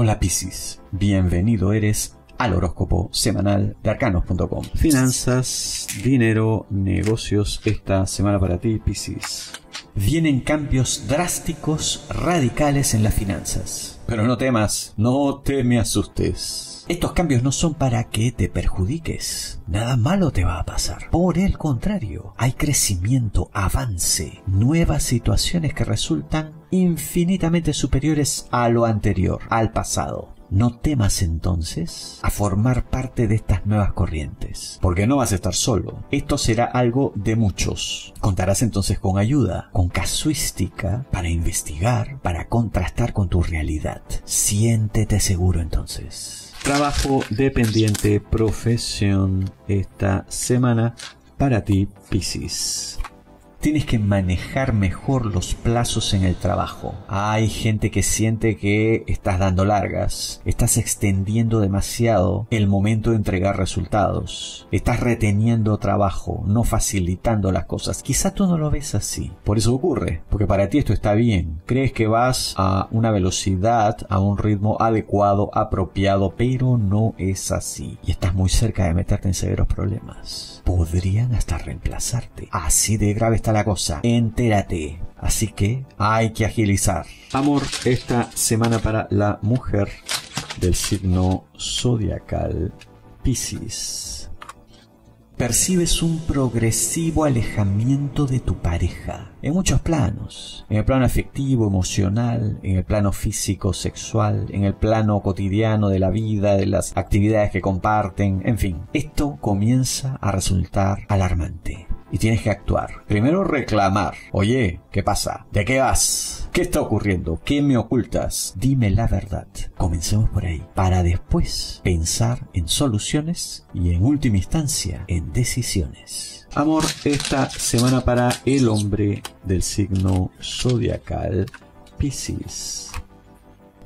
Hola Piscis, bienvenido eres al horóscopo semanal de arcanos.com. Finanzas, dinero, negocios, esta semana para ti Piscis. Vienen cambios drásticos, radicales en las finanzas. Pero no temas, no te me asustes. Estos cambios no son para que te perjudiques. Nada malo te va a pasar. Por el contrario, hay crecimiento, avance, nuevas situaciones que resultan infinitamente superiores a lo anterior, al pasado. No temas entonces a formar parte de estas nuevas corrientes, porque no vas a estar solo. Esto será algo de muchos. Contarás entonces con ayuda, con casuística, para investigar, para contrastar con tu realidad. Siéntete seguro entonces. Trabajo dependiente, profesión esta semana para ti, Piscis tienes que manejar mejor los plazos en el trabajo. Hay gente que siente que estás dando largas, estás extendiendo demasiado el momento de entregar resultados, estás reteniendo trabajo, no facilitando las cosas. Quizá tú no lo ves así. Por eso ocurre, porque para ti esto está bien. Crees que vas a una velocidad, a un ritmo adecuado, apropiado, pero no es así. Y estás muy cerca de meterte en severos problemas. Podrían hasta reemplazarte. Así de grave está la cosa. Entérate. Así que hay que agilizar. Amor, esta semana para la mujer del signo zodiacal Piscis percibes un progresivo alejamiento de tu pareja en muchos planos, en el plano afectivo, emocional, en el plano físico, sexual, en el plano cotidiano de la vida, de las actividades que comparten, en fin, esto comienza a resultar alarmante y tienes que actuar. Primero reclamar. Oye, ¿qué pasa? ¿De qué vas? ¿Qué está ocurriendo? ¿Qué me ocultas? Dime la verdad. Comencemos por ahí. Para después pensar en soluciones y en última instancia en decisiones. Amor, esta semana para el hombre del signo zodiacal Piscis.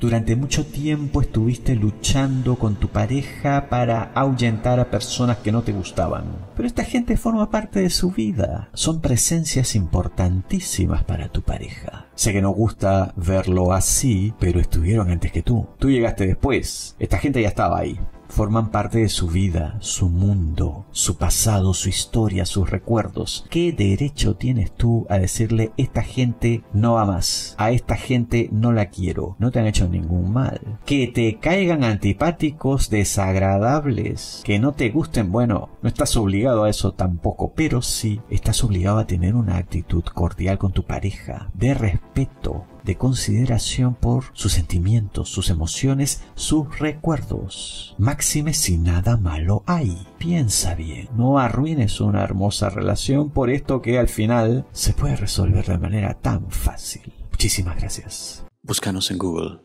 Durante mucho tiempo estuviste luchando con tu pareja para ahuyentar a personas que no te gustaban. Pero esta gente forma parte de su vida. Son presencias importantísimas para tu pareja. Sé que no gusta verlo así, pero estuvieron antes que tú. Tú llegaste después. Esta gente ya estaba ahí forman parte de su vida, su mundo, su pasado, su historia, sus recuerdos. ¿Qué derecho tienes tú a decirle esta gente no va más? A esta gente no la quiero. No te han hecho ningún mal. Que te caigan antipáticos, desagradables, que no te gusten, bueno, no estás obligado a eso tampoco, pero sí estás obligado a tener una actitud cordial con tu pareja, de respeto, de consideración por sus sentimientos, sus emociones, sus recuerdos. Máxime si nada malo hay. Piensa bien, no arruines una hermosa relación por esto que al final se puede resolver de manera tan fácil. Muchísimas gracias. Búscanos en Google.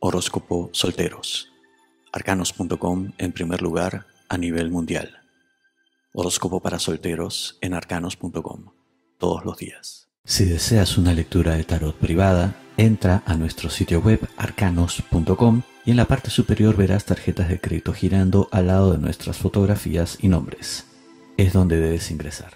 Horóscopo Solteros. Arcanos.com en primer lugar a nivel mundial. Horóscopo para solteros en arcanos.com. Todos los días. Si deseas una lectura de tarot privada, entra a nuestro sitio web arcanos.com y en la parte superior verás tarjetas de crédito girando al lado de nuestras fotografías y nombres. Es donde debes ingresar.